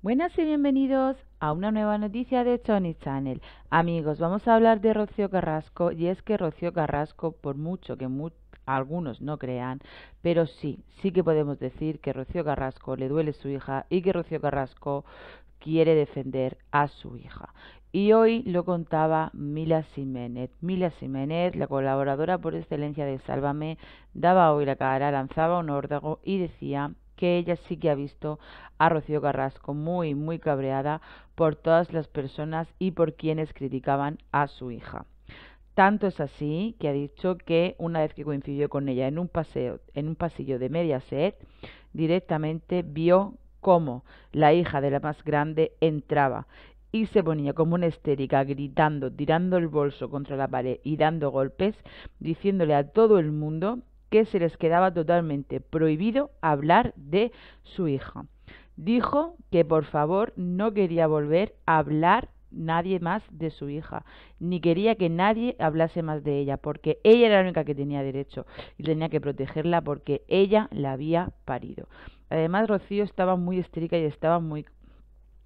Buenas y bienvenidos a una nueva noticia de Tony Channel. Amigos, vamos a hablar de Rocío Carrasco y es que Rocío Carrasco, por mucho que algunos no crean, pero sí, sí que podemos decir que Rocío Carrasco le duele su hija y que Rocío Carrasco quiere defender a su hija. Y hoy lo contaba Mila Siménez. Mila Siménez, la colaboradora por excelencia de Sálvame, daba hoy la cara, lanzaba un órdago y decía que ella sí que ha visto a Rocío Carrasco muy, muy cabreada por todas las personas y por quienes criticaban a su hija. Tanto es así que ha dicho que una vez que coincidió con ella en un paseo, en un pasillo de Mediaset, directamente vio cómo la hija de la más grande entraba y se ponía como una histérica, gritando, tirando el bolso contra la pared y dando golpes, diciéndole a todo el mundo que se les quedaba totalmente prohibido hablar de su hija. Dijo que por favor no quería volver a hablar nadie más de su hija, ni quería que nadie hablase más de ella, porque ella era la única que tenía derecho y tenía que protegerla porque ella la había parido. Además, Rocío estaba muy histérica y estaba muy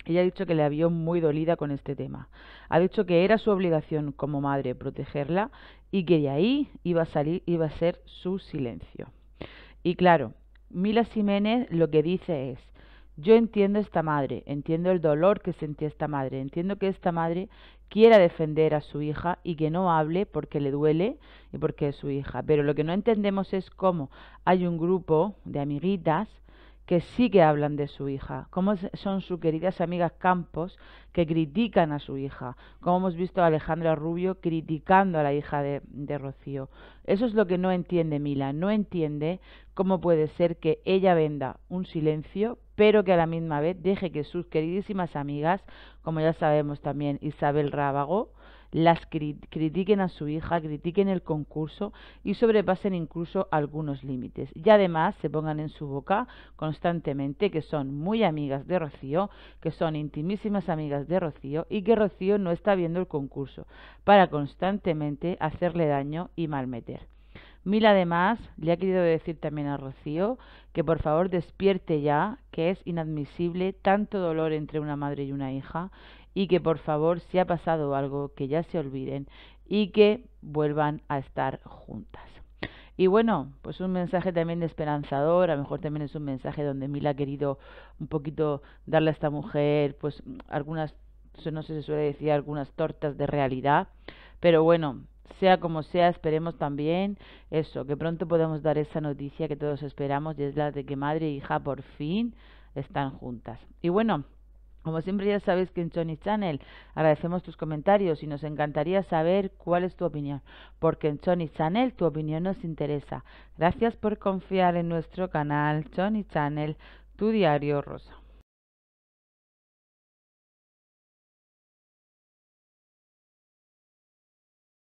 ella ha dicho que le había muy dolida con este tema. Ha dicho que era su obligación como madre protegerla y que de ahí iba a salir, iba a ser su silencio. Y claro, Mila Jiménez lo que dice es, yo entiendo esta madre, entiendo el dolor que sentía esta madre, entiendo que esta madre quiera defender a su hija y que no hable porque le duele y porque es su hija. Pero lo que no entendemos es cómo hay un grupo de amiguitas que sí que hablan de su hija, cómo son sus queridas amigas Campos que critican a su hija, como hemos visto a Alejandra Rubio criticando a la hija de, de Rocío. Eso es lo que no entiende Mila, no entiende cómo puede ser que ella venda un silencio, pero que a la misma vez deje que sus queridísimas amigas, como ya sabemos también Isabel Rábago, las critiquen a su hija, critiquen el concurso y sobrepasen incluso algunos límites. Y además se pongan en su boca constantemente que son muy amigas de Rocío, que son intimísimas amigas de Rocío y que Rocío no está viendo el concurso para constantemente hacerle daño y malmeter. Mil además le ha querido decir también a Rocío que por favor despierte ya, que es inadmisible tanto dolor entre una madre y una hija y que por favor si ha pasado algo que ya se olviden y que vuelvan a estar juntas. Y bueno, pues un mensaje también esperanzador, a lo mejor también es un mensaje donde Mila ha querido un poquito darle a esta mujer, pues algunas, no sé si se suele decir, algunas tortas de realidad, pero bueno, sea como sea, esperemos también eso, que pronto podamos dar esa noticia que todos esperamos y es la de que madre e hija por fin están juntas. Y bueno, como siempre ya sabéis que en Johnny Channel agradecemos tus comentarios y nos encantaría saber cuál es tu opinión, porque en Johnny Channel tu opinión nos interesa. Gracias por confiar en nuestro canal Johnny Channel, tu diario rosa.